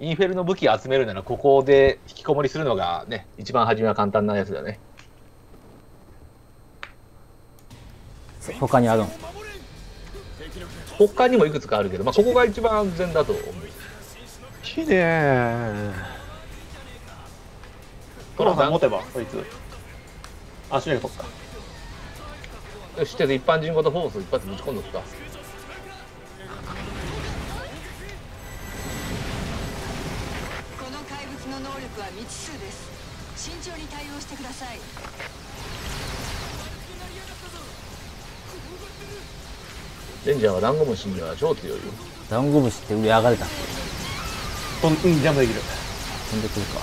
インフェルの武器集めるなら、ここで引きこもりするのがね、一番初めは簡単なやつだね。他にあるん他にもいくつかあるけど、まあ、ここが一番安全だと思う。きれいトラさん？持てばそいつあ主役取ったよし、とりあえず一般人ごとフォース一発ぶち込んどくか。未知数です。慎重に対応してください。レンジャーはダンゴムシには超強いよ。ダンゴムシって上上がれた。っとんうんジャンプできる。け飛んでくるか。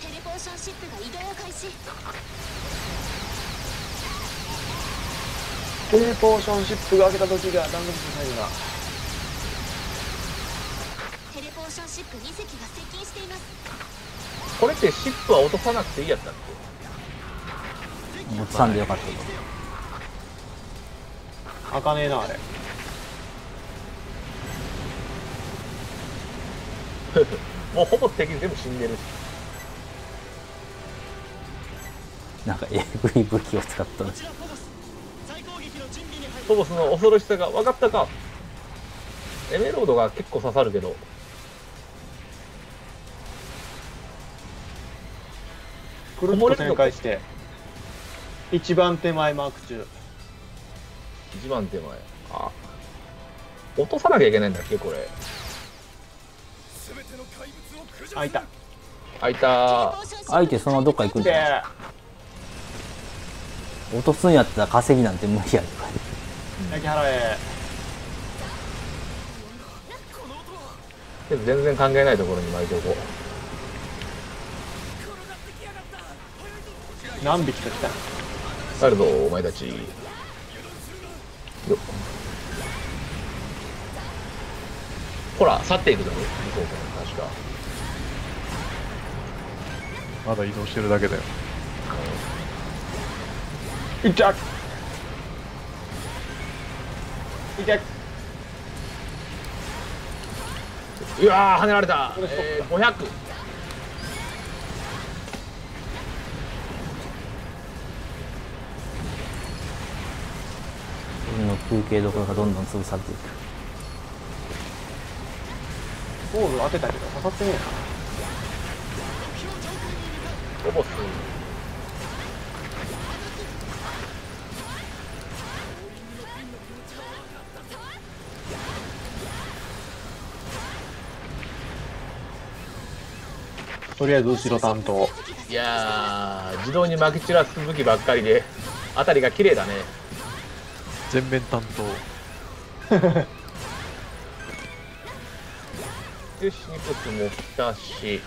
テレポーションシップが移動を開始。テレポーションシップが開けた時がダンゴムシのサイズがシップ2隻が接近しています。これってシップは落とさなくていいやつだっ持ちさんでよかったけ開かねえなあれ。け もうほぼ敵全部死んでるし。どなんかえぐい武器を使ったらしいフォボスの恐ろしさが分かったかエメロードが結構刺さるけど、くるっと展開して一番手前マーク中。一番手前。あ、落とさなきゃいけないんだっけ、これ。開いた。開いた。相手そのままどっか行くんじでゃない？落とすんやったら稼ぎなんて無理やとか。焼き払え。全然関係ないところに巻いておこう。何匹か来たあるぞ、お前たち？よっほら、去っていくだろ、向こうから、確か。まだ移動してるだけだよいったいったうわー、跳ねられた。えー、500。休憩どころがどんどん潰されていくボール当てたけど刺さってねえなほぼす。とりあえず後ろ担当いやー、自動に撒き散らす武器ばっかりで、あたりが綺麗だね。全面担当。も来たし、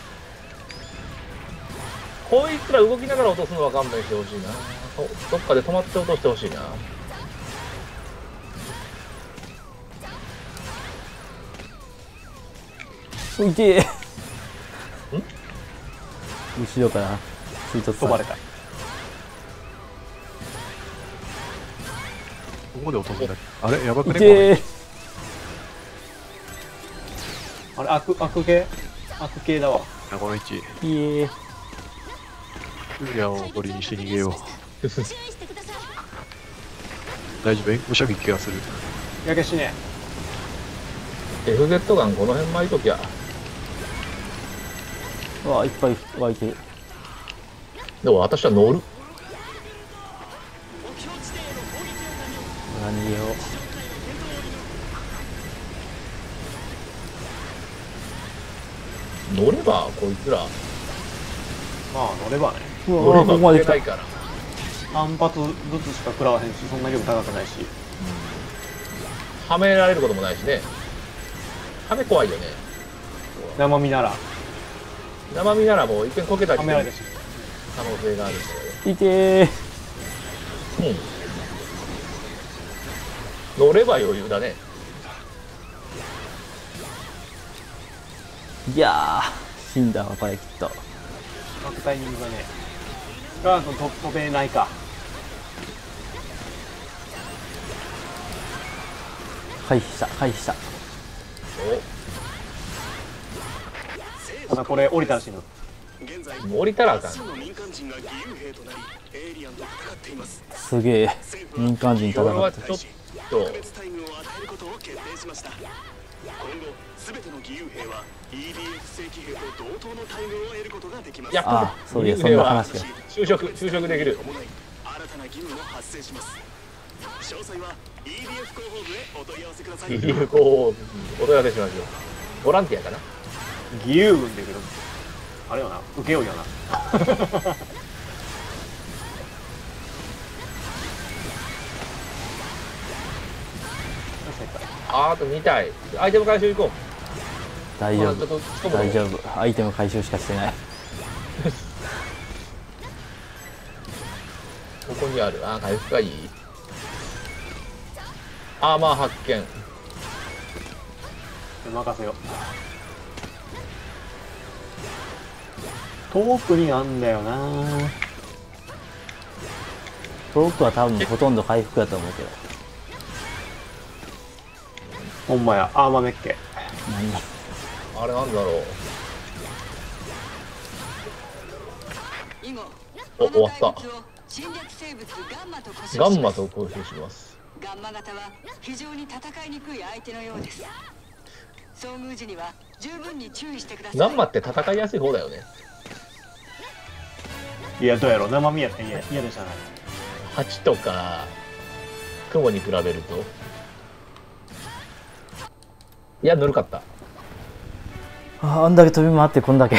こいつら動きながら落とすのは勘弁してほしいな。どどっかで止まって落としてほしいな。いてえ後ろかられたここで落とすんだあれ？やばくね？あれ？悪悪系悪系だわ。あこの位置。いえ。ユーリアを鳥にして逃げよう。大丈夫？援護射撃がする。やけしね FZ ガンこの辺巻いときゃ。うわいっぱい湧いてる。でも私は乗る。うわ逃げよ乗れば、こいつら。まあ乗ればね乗ればここまで来たないから。単発ずつしか食らわへんしそんな量高くないしはめられることもないしね。はめ怖いよね。生身なら生身ならもう一遍こけたりはめられたし可能性があるんだいてえよ。うん。乗れば余裕だね。いやー死んだわこれきっと巻くタイミングがねガードと飛べないか。回避した回避した。ただこれ降りたら死ぬ。現在もう降りたらあかん。すすげえ。民間人戦ってちょっ特と。別待遇を与えることを決定しました今後すべての義勇兵は EDF 正規兵と同等の待遇を得ることができます。やっあそういやそんな話が就職就職できる。新たな義務も発生します。詳細は EDF 広報部へお問い合わせください。有効お問い合わせしましょう。ボランティアかな？義勇軍できるあれよな。受けようよな。あーあと2体。アイテム回収行こう。大丈夫。大丈夫。アイテム回収しかしてない。ここにある。あー回復がいい。アーマー発見。任せよ遠くにあんだよな。遠くは多分ほとんど回復やと思うけど。ほんまやアーマーメッケ何あれなんだろう。お終わった。ガンマと呼称しガンマますと交渉します。ガンマ型は非常に戦いにくい相手のようです。遭遇時には十分に注意してください。ガンマって戦いやすい方だよねいやどうやろう。生身やったら嫌嫌でしたね。8とか雲に比べると。いやぬるかった。ああんだけ飛び回ってこんだけ。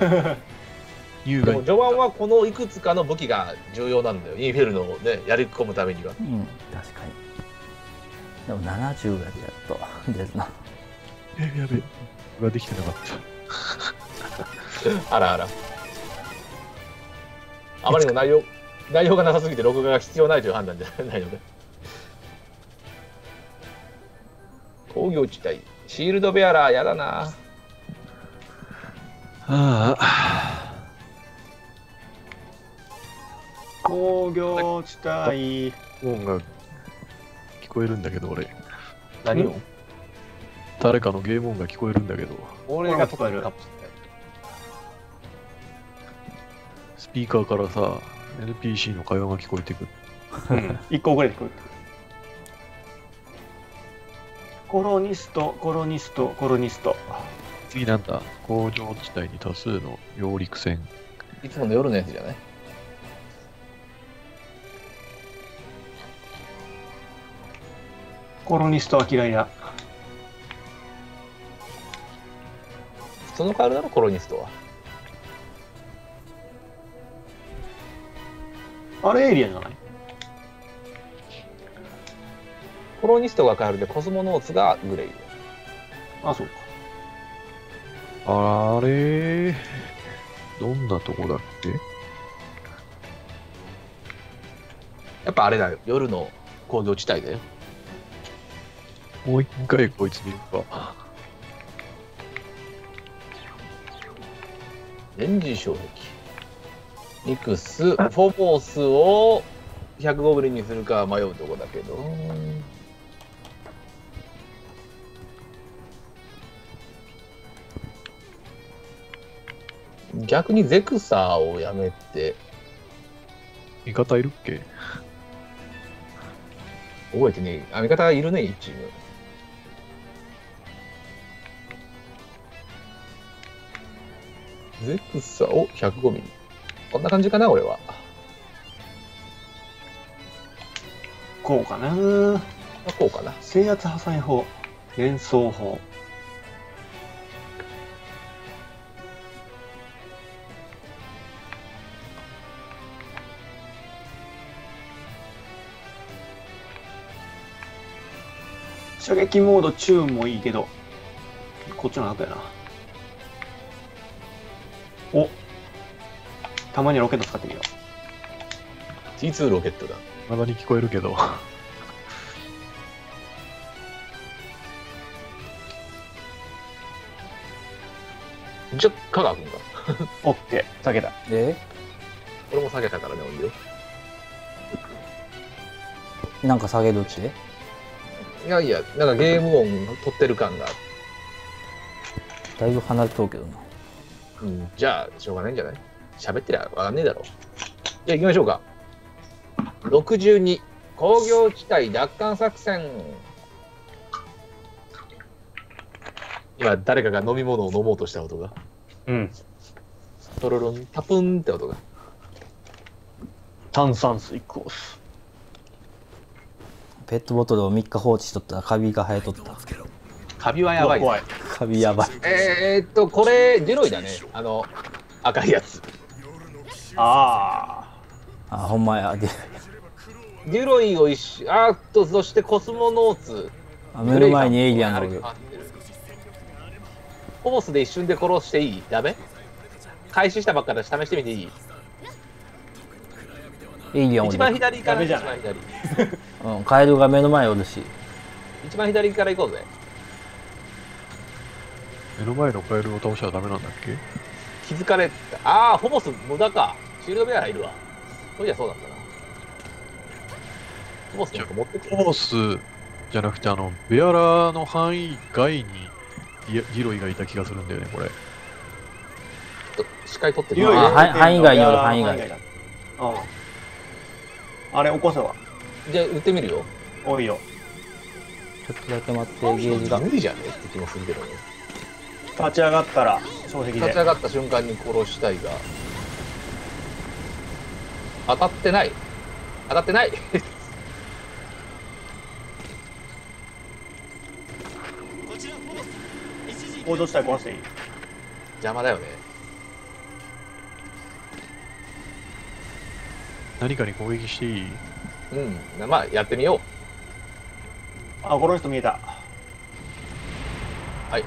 優雅に。でも序盤はこのいくつかの武器が重要なんだよ。インフェルノをねやり込むためには。うん確かに。でも70やでやっと出るな。えやべができてなかった。あらあらあまりの内容内容がなさすぎて録画が必要ないという判断じゃないので。工業地帯シールドベアラーやだな。ああ。工業地帯。音が聞こえるんだけど俺。何を？誰かのゲーム音が聞こえるんだけど。俺が聞こえるスピーカーからさ NPC の会話が聞こえてくる。うん。一個遅れてくる。コロニストコロニストコロニスト。次なんだ？工場地帯に多数の揚陸船。いつもの夜のやつじゃない？コロニストは嫌いだ。普通のカールだろコロニストはあれエイリアンじゃない？コロニストがカールでコスモノーツがグレイ。あそうか。あれ？どんなとこだっけ？やっぱあれだよ。夜の工業地帯だよ。もう一回こいつ見るか。レンジ障壁ニクスフォボスを100ゴブリンにするか迷うとこだけど。逆にゼクサーをやめて。味方いるっけ？覚えてねえ。あ味方がいるね1チームゼクサーを105ミリこんな感じかな俺は。こうかな。こうかな。制圧破砕法。連想法。射撃モードチューンもいいけどこっちの方が楽やなたまにロケット使ってみよ T2 ロケットだ？まだに聞こえるけど。じゃ香川君が？うオッケー。下げた。え？俺も下げたからねおいよ。なんか下げるっていやいやなんかゲーム音取ってる感が。だいぶ離れとうけどな。うん、じゃあ、しょうがないんじゃない？喋ってりゃわかんねえだろ。じゃあ行きましょうか。62、工業地帯奪還作戦。今、誰かが飲み物を飲もうとした音が。うん。トロロン、タプンって音が。炭酸水コース。ペットボトルを3日放置しとったらカビが生えとったカビはやばい。カビやばいえー、っと、これ、デュロイだね。あの、赤いやつ。ああほんまや。でデュロイを一緒、あーっと、そしてコスモノーツ。あ目の前にエイリアンがおる。ホボスで一瞬で殺していい？ダメ？開始したばっかだし試してみていい？エイリアンおる一番左から一ダメじゃない番左。うん、カエルが目の前におるし。一番左から行こうぜ。目の前のカエルを倒したらダメなんだっけ？気づかれたああホボス無駄かシールドベアラいるわそういやそうだったなホボスなんか持ってくホースじゃなくて、あの、ベアラの範囲外にディディロイがいた気がするんだよね、これ。視界取ってあ。いよいよるあ範範囲外におる範囲外だ。うん。あれ起こせば。じゃあ撃ってみるよ多いよ。ちょっとだけ待ってゲージが無理じゃね？って気もするけどね立ち上がったら。立ち上がった瞬間に殺したいが。当たってない。当たってない。行動したら殺していい。邪魔だよね。何かに攻撃していい？うん。まあやってみよあ、この人見えた。うはい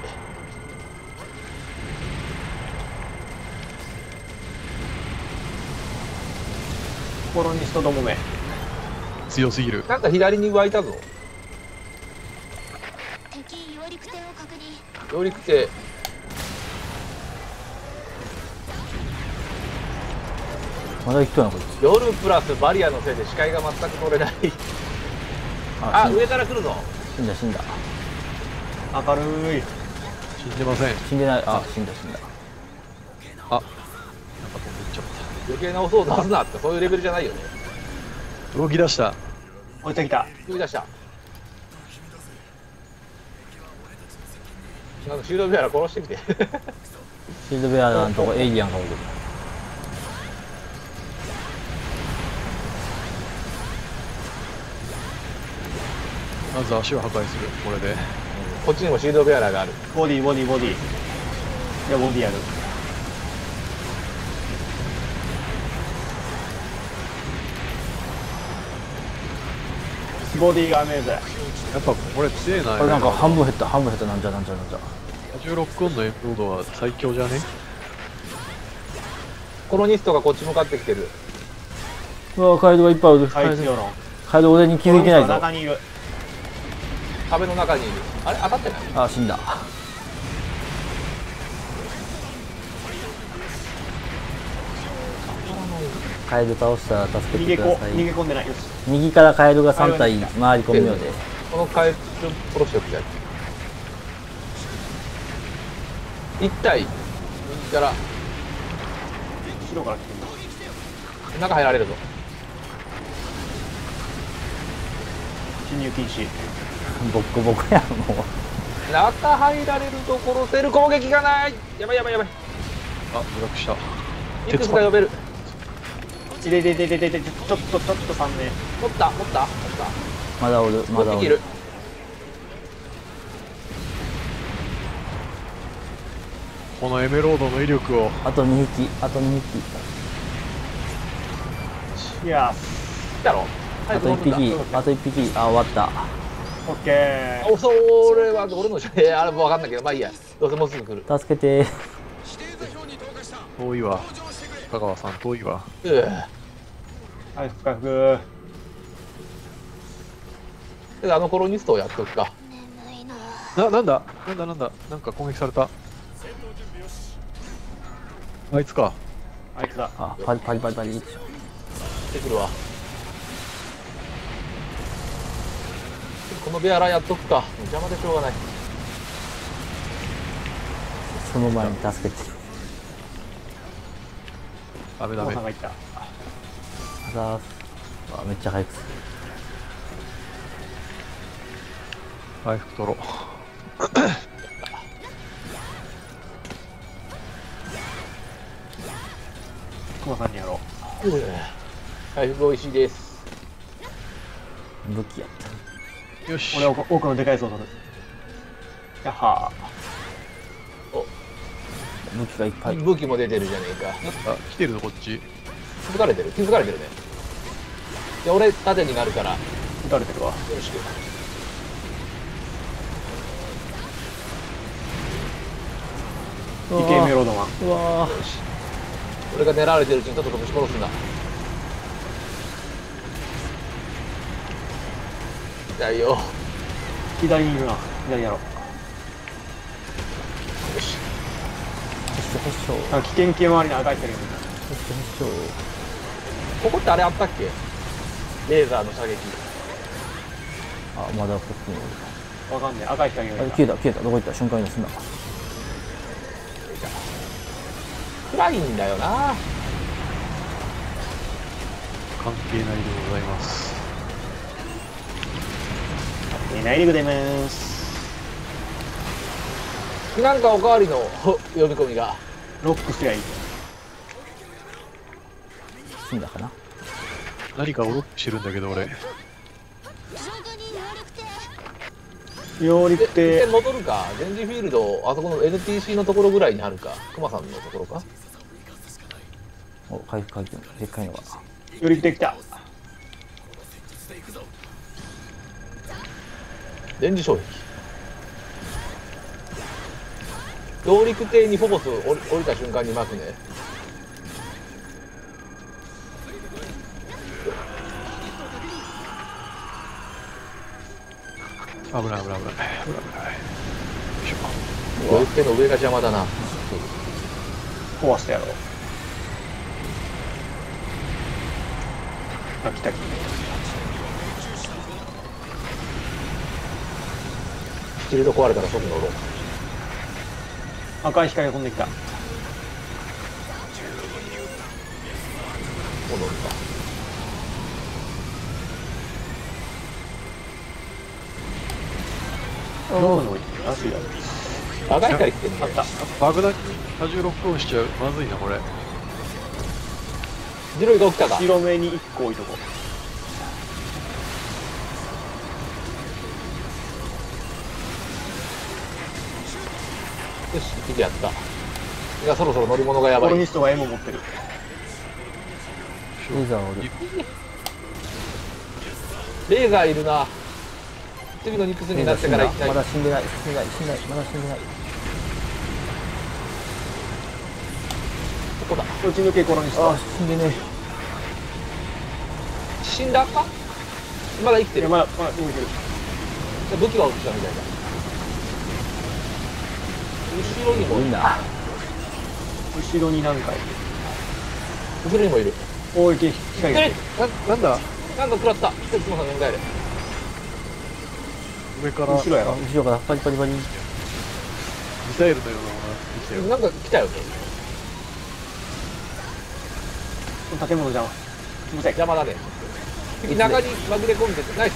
コロニストどもめ。強すぎる。なんか左に湧いたぞ。敵揚陸艇を確認。上陸艇。まだ行っとんやこいつ。夜プラスバリアのせいで視界が全く取れない。ああ死ん上から来るぞ。死んだ死んだ。明るい。死んでません。死んでない。あ死んだ死んだ。な余計な音を出すなってそういうレベルじゃないよね動き出した。降りてきた。飛び出したなんかシールドベアラ殺してきてシールドベアラのとこエイリアンがおるまず足を破壊する。これで。こっちにもシールドベアラがあるボディ、ボディ、ボディ。いや、ボディやる。ボディがアメーズ。やっぱこれ強えな。これなんか半分減った半分減ったなんじゃなんじゃなんじゃ。16コンのエンロードは最強じゃね？コロニストがこっち向かってきてる。うわカエルがいっぱいおる。カ俺に気づいてないぞ。中にいる？壁の中にいる。あれ？当たってない？あ死んだカエル倒したら助けてください逃げ込んでない。よし。右からカエルが3体回り込むようでこのカエル殺しておきたい1体右から後ろから来てる。中入られるぞ侵入禁止。ボッコボコやもう中入られると殺せる攻撃がないやばいやばいやばいあ、ブラックした。いくつか呼べるいでいでいでいでいでちょっとちょっと3名。持った持った持っまだおるたまだおる。持ってきる。このエメロードの威力を。あと2匹あと2匹。いや。来たろ。あと1匹あと1匹。あ終わった。オッケー。おそれは俺のじゃねえあれも分かんないけどまあいいや。どうせもうすぐ来る。助けて遠いわ。香川さん遠いわ。うう回復回復。であのコロニストをやっとくかなな、なんだ？なんだなんだ？なんか攻撃された。あいつか。あいつだ。あパリパリパリパリ行ってくるわこのベアラやっとくか邪魔でしょうがないその前に助けてダメ。ダメコマさんがいった。あざーす。あめっちゃ早くする。回復取ろう。コマさんにやろ回復美味しいです。武器やった。よし。う俺は奥のでかいやつを取る。やっは武器がいっぱい。武器も出てるじゃねえか。あ来てるぞこっち。気づかれてる？気づかれてるね。いや、俺、縦になるから、撃たれてるわ。ろしく。イケメロードマンうわ俺が狙われてるうちにとっととぶち殺すんだ。痛いよ。よ左にいるな。左やろうーへっしょへっしょなんか危険系周りに赤い人がいる。ここってあれあったっけ？レーザーの射撃。あまだこっちにおる。わかんねえ赤い人がいる消えた消えた。どこ行った？瞬間にすんな。暗いんだよな。関係ないでございます。いないでございます。なんかおかわりのほ 呼び込みが。ロックすりゃいい死んだかな？何かをロックしてるんだけど俺揚陸一艇回戻るか。デンジフィールド、あそこの NTC のところぐらいにあるか。クマさんのところか？お回復回復でっかいのが揚陸艇来た電磁衝撃。揚陸艇にフォボス降り降りた瞬間に巻くね。危ない危ない危ない危ない危ないよいしょ揚陸艇の上が邪魔だな。壊してやろうあ来た来シールド壊れたら即乗ろう。た赤い光が飛んできた。もう乗るか。どこに置いてる足が赤い光来てんねあった。爆弾に多重ロックオンしちゃう。まずいなこれ。ジロイが起きたか。白目に1個置いとこよし、一匹やった。いや、そろそろ乗り物がやばいコロニ。ストが M 持ってるレーザーおるレーザーいるな。次のニクスになってから行きたい。まだ死んでない死んでない死んでないまだ死んでないここだ。打ち抜けコロニストあ死んでね死んだか？まだ生きてる。いやまだまだ動いてる武器は落ちたみたいだ。後ろにもえいいな後ろに何回後ろにもいる。大雪光がえ来てるななんだ？なんか食らった。さん。上から。後ろやろ。後ろから。パリパリパリ。ミサイルのようなものが来たよなんか来たよね。建物じゃんすいません。邪魔だね。次中に紛れ込んでて、ナイス。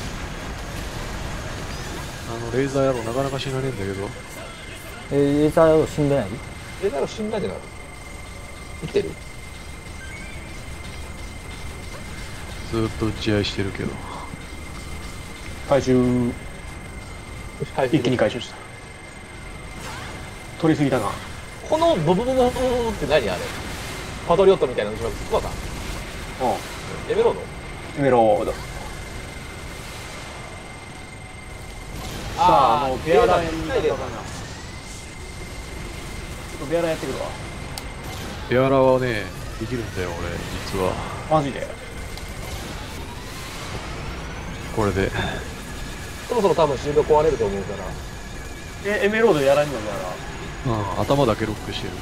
あのレーザー野郎なかなか死なねえんだけどえーレーザーを死んでない？え、なら死んだんじゃない生きてる？ずーっと打ち合いしてるけど。回収。はい一気に回収した。取りすぎたな。このブブブブブブブって何あれ？パトリオットみたいなの後ろクマさんうエメロード？んエメロード。さああのベアラやり方だなちょっとベアラやってくるわ。ベアラはねできるんだよ俺実は。マジで？これで。そろそろ多分シールド壊れると思うから。えエメロードやらんのベアラうん頭だけロックしてる。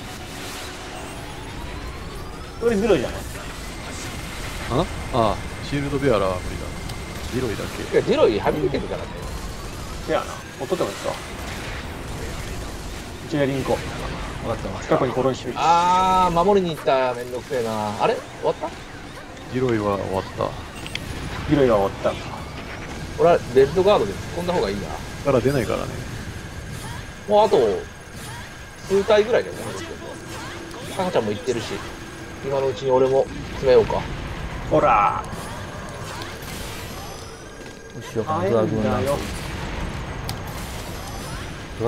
取りづらいじゃない？あ？ああシールドベアラは無理だ。ジロイだけ。いやジロイはみ出てるからね。せやな。おってもいいですか。一応やりに行こう。分かった近くにコロニしてるあー、守りに行った。めんどくせえな。あれ？終わった？ギロイは終わった。ギロイは終わった俺はレッドガードで突っ込んだ方がいいな。から出ないからね。もうあと、数体ぐらいだよね。タカちゃんも行ってるし、今のうちに俺も詰めようか。ほらた後ろから会えドラグーンド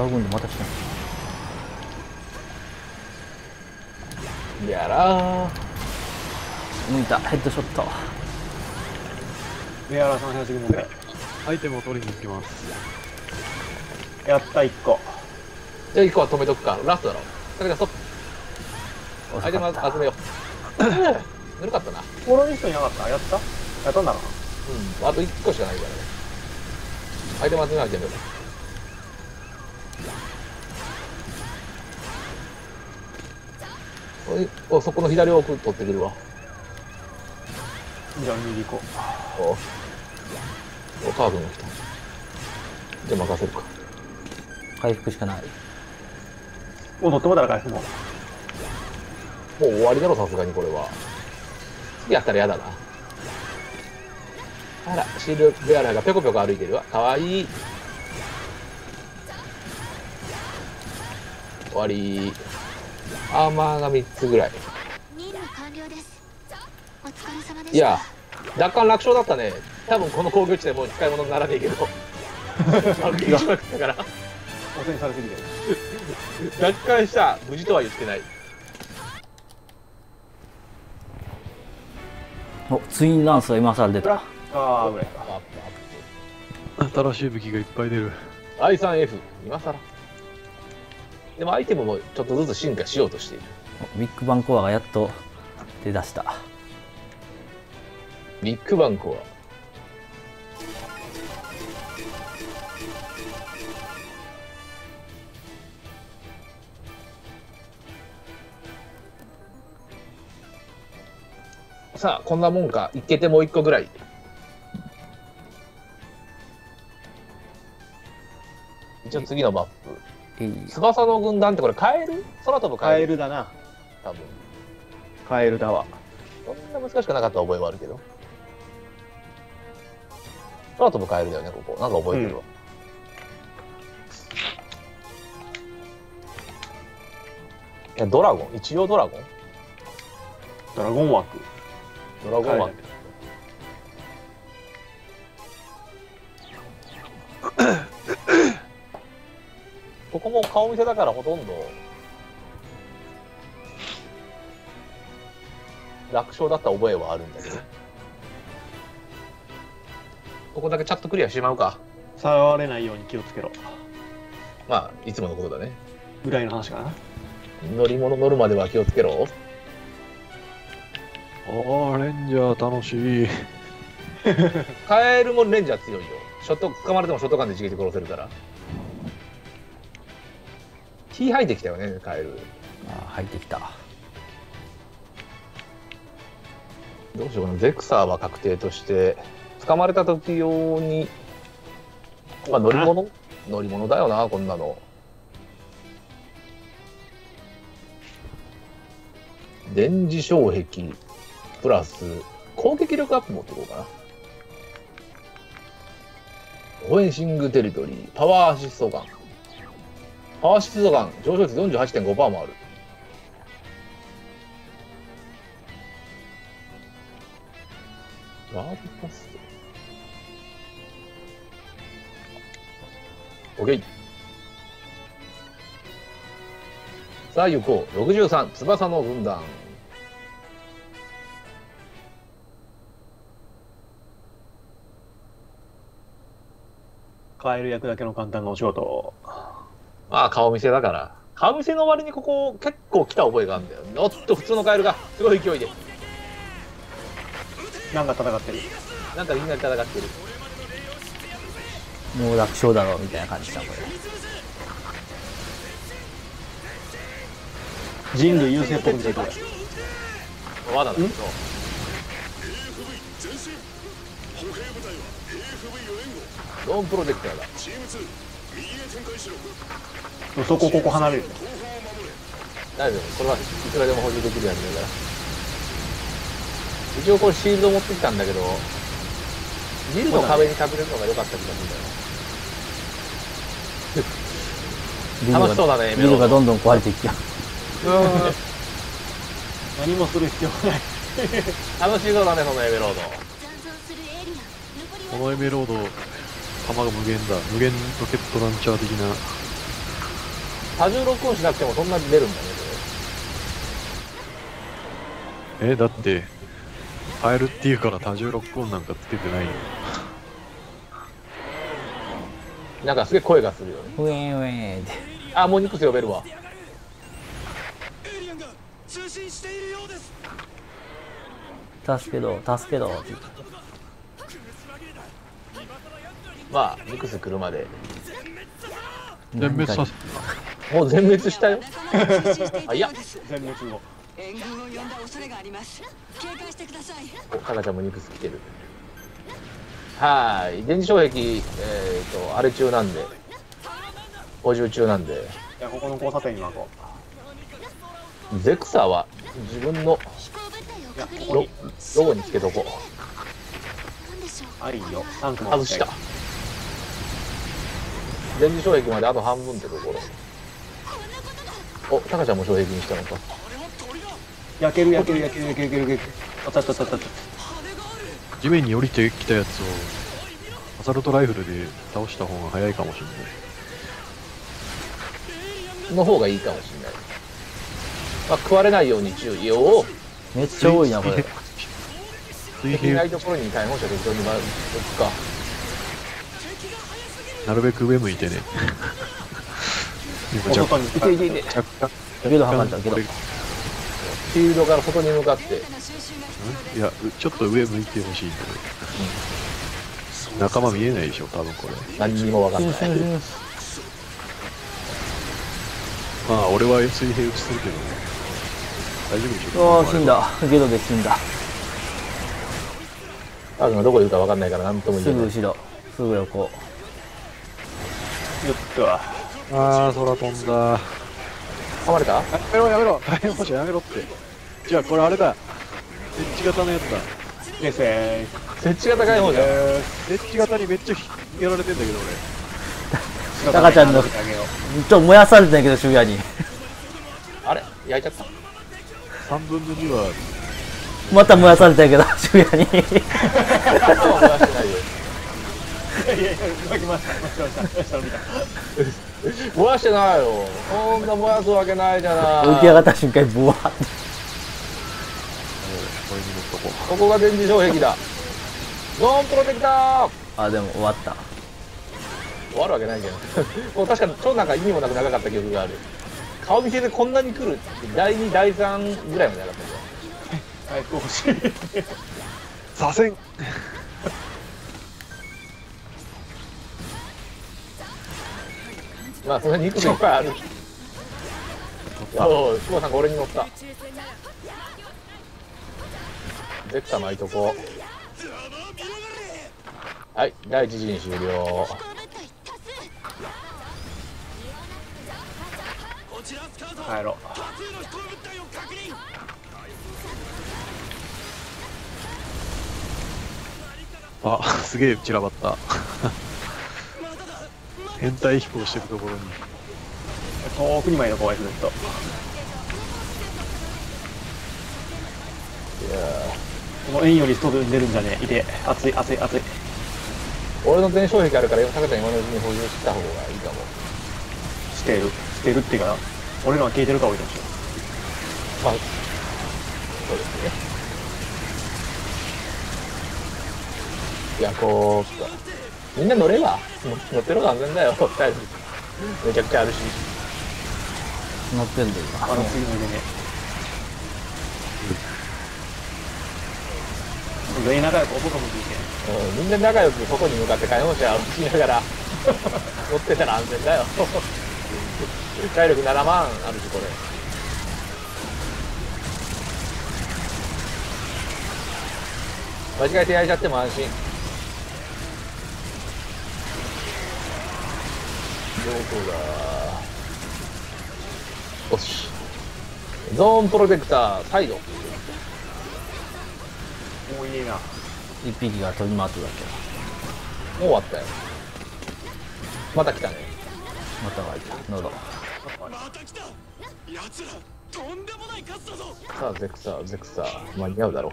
ラグーンでまた来たやらー。抜いたヘッドショットメアラさん180問題アイテムを取りに行きます。やった1個じゃあ1個は止めとくか。ラストだろ。だからストップ。アイテム集めよう。ぬるかったな。コロニストいなかった？やった？やったんだなうん。あと1個しかないからね。アイテム集めなきゃいけない。おいおそこの左奥取ってくるわ。じゃあ右行こおおカードが来た。じゃあ任せるか。回復しかない。うもう乗ってもらったら回復ももう終わりだろ、さすがにこれは。次やったら嫌だな。あら、シールベアラーがぴょこぴょこ歩いてるわ。かわいい。終わり。アーマーが3つぐらい。任務完了ですお疲れ様でしたいや、奪還楽勝だったね。多分この工業地でもう使い物にならねえけど。爆撃しまくから。汚染されすぎて奪還した。無事とは言ってない。お、ツインランスが今更出た。ああぐらいか新しい武器がいっぱい出る。I3F、今更。でもアイテムもちょっとずつ進化しようとしている。ビッグバンコアがやっと出だした。ビッグバンコア。さあ、こんなもんか。いけてもう一個ぐらい。一応次のマップ。翼の軍団ってこれカエル？空飛ぶカエル？カエルだな。多分。カエルだわ。そんな難しくなかった覚えはあるけど。空飛ぶカエルだよね、ここ。なんか覚えてるわ。いや、ドラゴン？一応ドラゴン？ドラゴン枠。ドラゴンはここも顔見せだからほとんど。楽勝だった覚えはあるんだけど。ここだけチャットクリアしまうか。触れないように気をつけろ。まあいつものことだね。ぐらいの話かな。乗り物乗るまでは気をつけろ。おー、レンジャー楽しい。カエルもレンジャー強いよ。ショット捕まれてもショットガンで一撃で殺せるから火吐いてきたよねカエル。あ入ってきた。どうしようかな。ゼクサーは確定として捕まれた時用にまあ乗り物？乗り物だよなこんなの。電磁障壁プラス攻撃力アップ持っていこうかな。オフェンシングテリトリーパワーアシストガンパワーアシストガン上昇率48.5%もあるガードパスト。OK。さあ行こう。63、翼の軍団。カエル役だけの簡単なお仕事まあ顔見せだから。顔見せの割にここ結構来た覚えがあるんだよ。おっと、普通のカエルがすごい勢いで。なんか戦ってるなんかみんなで戦ってる。もう楽勝だろうみたいな感じだ、これ。人類優勢っぽく見せてくれまだだけど。ーンプロジェクターだ。チーム2右へ展開しろそこここ離れる大丈夫。これはいくらでも補充できるやつだから。一応これシールド持ってきたんだけど、ビルの壁に隠れるのが良かった気がするんだよな。ビル楽しそうだねビルがどんどん壊れていっちゃう。何もする必要ない楽しそうだね、そのエメロード。このエメロード、弾が無限だ。無限ロケットランチャー的な。多重ロックオンしなくてもそんなに出るんだね、え、だって、変えるっていうから多重ロックオンなんかつけてないよ。なんかすげえ声がするよね。ウェーンウェーンって。あ、もうニクス呼べるわ。エイリアンが通信しているようです助けろ、助けろって言って。まあ、ニクス来るまで。全滅させもう全滅したよ。仲間が通信していたようです全滅後援軍を呼んだ恐れがあります警戒してくださいお、タカちゃんもニクス来てる。はい。電磁障壁、えっ、と、あれ中なんで。補充中なんで。いやここの交差点にはこゼクサは自分のロロゴにつけとこう。あいよタンクも外した。電磁障壁まであと半分ってところ。お、タカちゃんも障壁にしたのか。焼ける焼ける焼ける焼ける焼ける焼けるあったあったあったあった地面に降りてきたやつを、アサルトライフルで倒した方が早いかもしれない。の方がいいかもしれない。まあ、食われないように注意を。めっちゃ多いな、これ。水敵いない平、ところに対本社適当に回るか。なるべく上向いてね。今いていていて。若干、けど測ったフィールドから外に向かって。いや、うちょっと上向いてほしいんだけど。仲間見えないでしょ、多分これ。何にも分かんない。まあ、俺は水平打ちするけど、大丈夫でしょ？うわー死んだ。ゲドで死んだ。タカ君がどこいるか分かんないから何ともす言えない。ぐ後ろ。すぐ横。よっとあー、空飛んだ。噛まれた？やめろやめろ大変じゃやめろって。じゃあこれあれだ。設置型のやつだ。でせ設置が高い方じゃん。え設置型にめっちゃやられてんだけど俺。ータカちゃんのちょっと燃やされてんだけど、渋谷に。あれ？焼いちゃった？3分の2は、また燃やされてんけど、渋谷に。燃やしてないよ。いやいやいや巻きましたました燃やしてないよ。そんな燃やすわけないじゃない。浮き上がった瞬間にブワーって。ここが電磁障壁だ。ノンプロテクターあ、でも終わった。終わるわけないじゃん。もう確かに超なんか意味もなく長かった記憶がある。顔見せでこんなに来るって第2、第3ぐらいまでなかったじ早く欲しいう。左まあそんなにいっぱいある。おう、久保さんが俺に乗った。ゼクタ巻いとこう。はい、第一陣終了。帰ろうあ、すげえ散らばった。変態飛行してるところに。遠くに前の怖いずっと。いやこの円より外に出るんじゃねえ。いて。熱い熱い熱い。ー俺の全障壁あるから、今、タカちゃん今のうちに補充した方がいいかも。してる。してるっていうか俺のは消えてるか置いてほし。いまあ、そうですね。いや、こう、みんな乗れば、乗ってる方が安全だよ、タイルめちゃくちゃあるし。乗ってんだ今。あの次の上ね上仲良くおぼかもついてうん、みんな仲良く外に向かって開放車を打ちながら 乗ってたら安全だよ。体力7万あるし、これ。間違えて焼いちゃっても安心。だよし。ゾーンプロテクター、サイド。もういいな。一匹が飛び回ってるだけもう終わったよ。また来たね。またがいた喉また来た奴らとんでもない数だぞさあ、ゼクサー、ゼクサー、間に合うだろ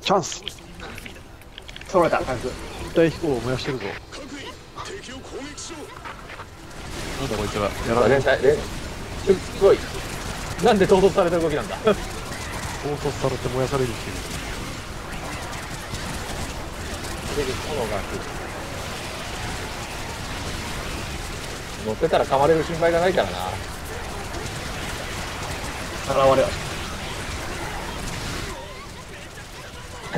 チャンス揃えた、回復。一体飛行を燃やしてるぞ。各位敵を攻撃しろなんだこいつら。う。やられる。連帯、連すごい。なんで唐突された動きなんだ。凹凸されて燃やされるっていう。炎が来る。乗ってたら噛まれる心配がないからな。現れは。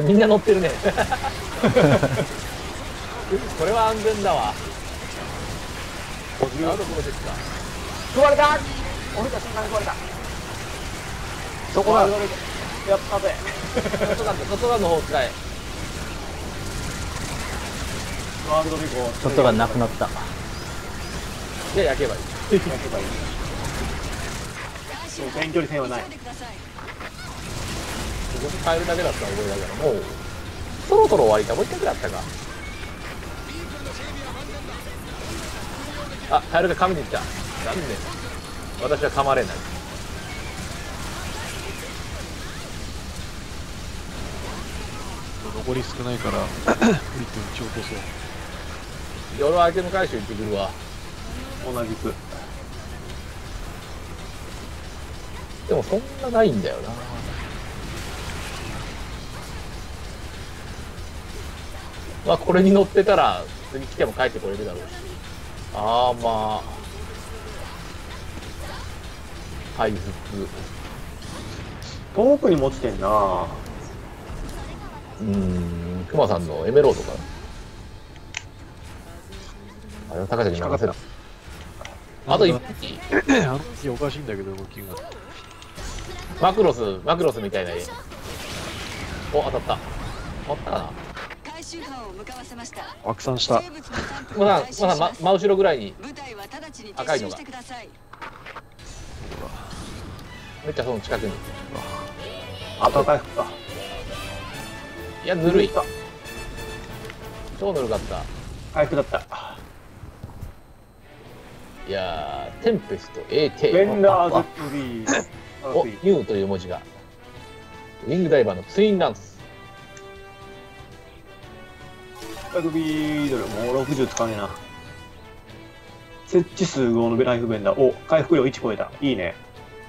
みんな乗ってるね。これは安全だわ。なるほどですか。れた俺たれた。そこだ？やったぜ。外側外側の方使え。ワールドビコなくなったで、焼けばいい。焼けばいい。そう遠距離戦はないここに変えるだけだったら覚えだから、もう、そろそろ終わりか。もう一回くらいあったか。あ、カエルが噛みに来た。残念。私は噛まれない。残り少ないから、フリットに打ち落とそう。夜アイテム回収行ってくるわ。同じく。でもそんなないんだよな。まあこれに乗ってたら次来ても帰ってこれるだろうし。ああまあ。回復。遠くに持ちてんなうーん、クマさんのエメロードかな。あれは高橋に任せる。あと一匹。あの時おかしいんだけど、動きが。マクロス、マクロスみたいな絵。お、当たった。当たったかな。回収班を向かわせました拡散した。生物のサンプルクマさん、を回収しクマさん、ま、真後ろぐらいに、部隊は直ちに赤いのがめっちゃその近くに。あと回復か。いや、ぬるい。た。超ぬるかった。回復だった。いやー、テンペスト AT。ベンダーズフリー。お、ニューという文字が。ウィングダイバーのツインランス。600ビードル、もう60使わねえな。設置数5のライフベンダー。お、回復量1超えた。いいね。